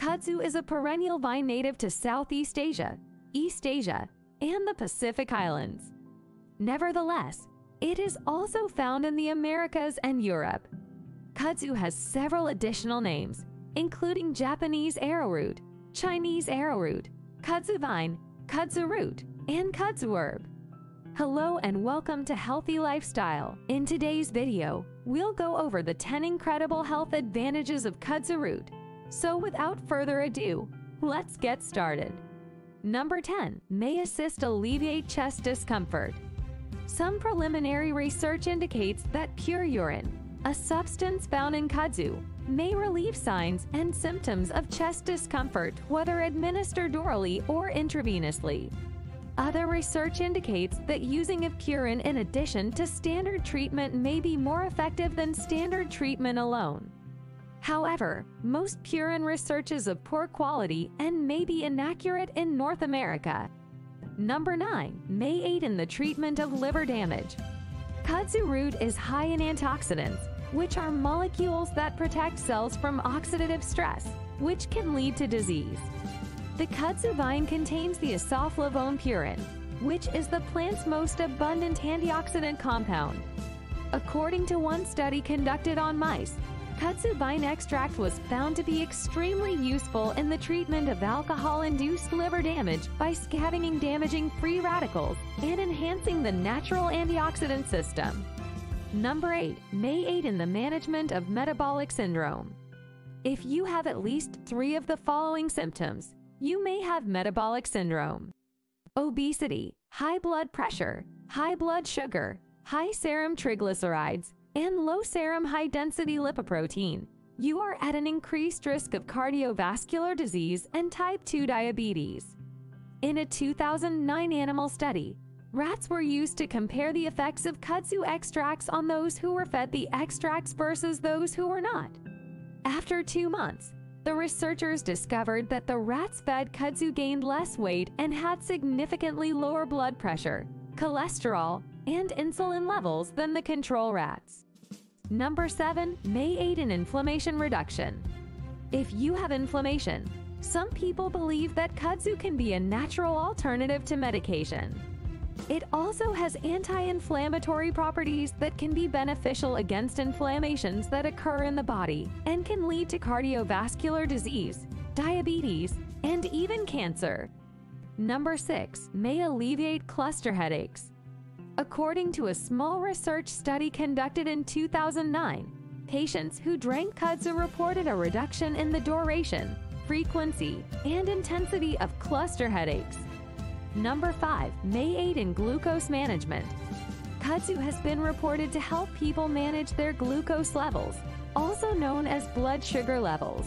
Kudzu is a perennial vine native to Southeast Asia, East Asia, and the Pacific Islands. Nevertheless, it is also found in the Americas and Europe. Kudzu has several additional names, including Japanese arrowroot, Chinese arrowroot, kudzu vine, kudzu root, and kudzu herb. Hello and welcome to Healthy Lifestyle. In today's video, we'll go over the 10 incredible health advantages of kudzu root. So without further ado, let's get started. Number 10 may assist alleviate chest discomfort. Some preliminary research indicates that puerarin, a substance found in kudzu, may relieve signs and symptoms of chest discomfort whether administered orally or intravenously. Other research indicates that using of Puerarin in addition to standard treatment may be more effective than standard treatment alone. However, most Puerarin research is of poor quality and may be inaccurate in North America. Number 9 may aid in the treatment of liver damage. Kudzu root is high in antioxidants, which are molecules that protect cells from oxidative stress, which can lead to disease. The kudzu vine contains the isoflavone puerarin, which is the plant's most abundant antioxidant compound. According to one study conducted on mice, kudzu vine extract was found to be extremely useful in the treatment of alcohol-induced liver damage by scavenging damaging free radicals and enhancing the natural antioxidant system. Number 8 may aid in the management of metabolic syndrome. If you have at least three of the following symptoms, you may have metabolic syndrome. Obesity, high blood pressure, high blood sugar, high serum triglycerides, and low serum high density lipoprotein. You are at an increased risk of cardiovascular disease and type 2 diabetes. In a 2009 animal study, Rats were used to compare the effects of kudzu extracts on those who were fed the extracts versus those who were not. After two months, the researchers discovered that the rats fed kudzu gained less weight and had significantly lower blood pressure, cholesterol, and insulin levels than the control rats. Number 7 may aid in inflammation reduction. If you have inflammation, some people believe that kudzu can be a natural alternative to medication. It also has anti-inflammatory properties that can be beneficial against inflammations that occur in the body and can lead to cardiovascular disease, diabetes, and even cancer. Number 6 may alleviate cluster headaches. According to a small research study conducted in 2009, patients who drank kudzu reported a reduction in the duration, frequency, and intensity of cluster headaches Number 5 may aid in glucose management. Kudzu has been reported to help people manage their glucose levels, also known as blood sugar levels.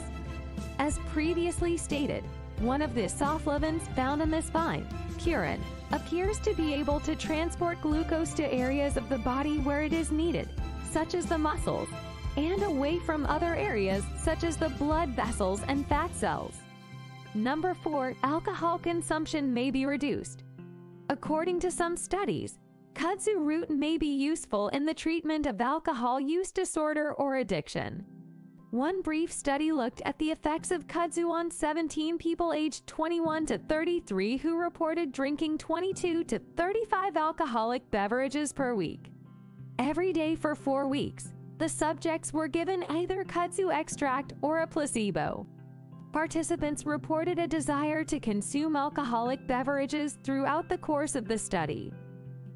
As previously stated, one of the isoflavones found in this vine, puerarin, appears to be able to transport glucose to areas of the body where it is needed, such as the muscles, and away from other areas such as the blood vessels and fat cells. Number 4. Alcohol consumption may be reduced. According to some studies, kudzu root may be useful in the treatment of alcohol use disorder or addiction. One brief study looked at the effects of kudzu on 17 people aged 21 to 33 who reported drinking 22 to 35 alcoholic beverages per week. Every day for four weeks, the subjects were given either kudzu extract or a placebo participants reported a desire to consume alcoholic beverages throughout the course of the study.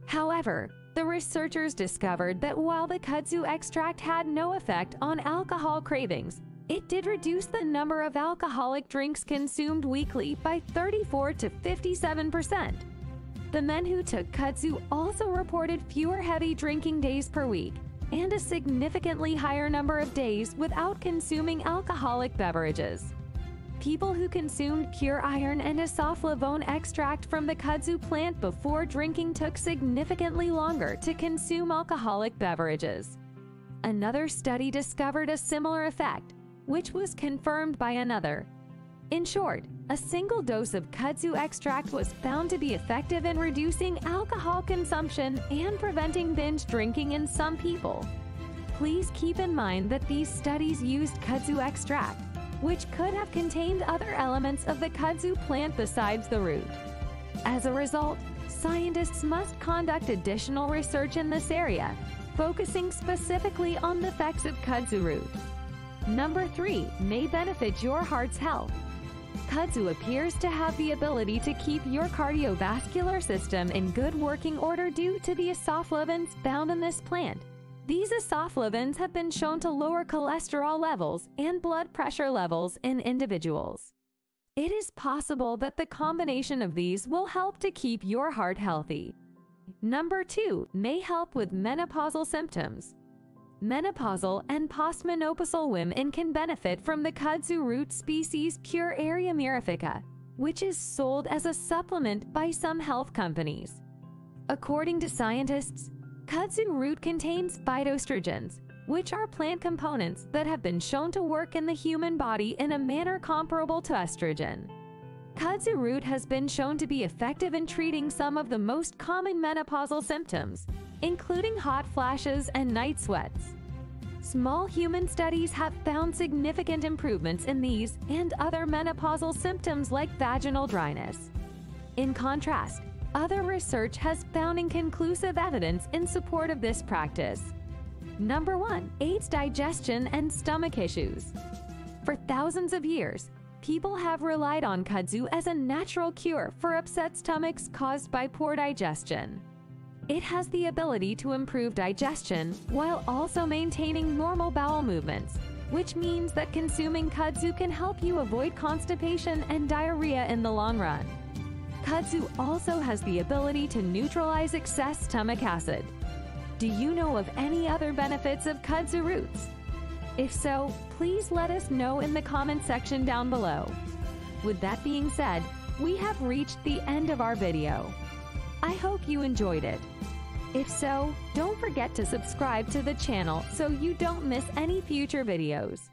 However, the researchers discovered that while the kudzu extract had no effect on alcohol cravings, it did reduce the number of alcoholic drinks consumed weekly by 34 to 57 percent. The men who took kudzu also reported fewer heavy drinking days per week and a significantly higher number of days without consuming alcoholic beverages. People who consumed puerarin and a isoflavone extract from the kudzu plant before drinking took significantly longer to consume alcoholic beverages. Another study discovered a similar effect, which was confirmed by another. In short, a single dose of kudzu extract was found to be effective in reducing alcohol consumption and preventing binge drinking in some people. Please keep in mind that these studies used kudzu extract, which could have contained other elements of the kudzu plant besides the root. As a result, scientists must conduct additional research in this area, focusing specifically on the effects of kudzu root. Number 3 may benefit your heart's health. Kudzu appears to have the ability to keep your cardiovascular system in good working order due to the isoflavones found in this plant. These isoflavones have been shown to lower cholesterol levels and blood pressure levels in individuals. It is possible that the combination of these will help to keep your heart healthy. Number 2 may help with menopausal symptoms. Menopausal and postmenopausal women can benefit from the kudzu root species Pueraria mirifica, which is sold as a supplement by some health companies. According to scientists, kudzu root contains phytoestrogens, which are plant components that have been shown to work in the human body in a manner comparable to estrogen. Kudzu root has been shown to be effective in treating some of the most common menopausal symptoms, including hot flashes and night sweats. Small human studies have found significant improvements in these and other menopausal symptoms like vaginal dryness. In contrast, other research has found inconclusive evidence in support of this practice. Number 1. Aids digestion and stomach issues. For thousands of years, people have relied on kudzu as a natural cure for upset stomachs caused by poor digestion. It has the ability to improve digestion while also maintaining normal bowel movements, which means that consuming kudzu can help you avoid constipation and diarrhea in the long run. Kudzu also has the ability to neutralize excess stomach acid. Do you know of any other benefits of kudzu roots? If so, please let us know in the comment section down below. With that being said, we have reached the end of our video. I hope you enjoyed it. If so, don't forget to subscribe to the channel so you don't miss any future videos.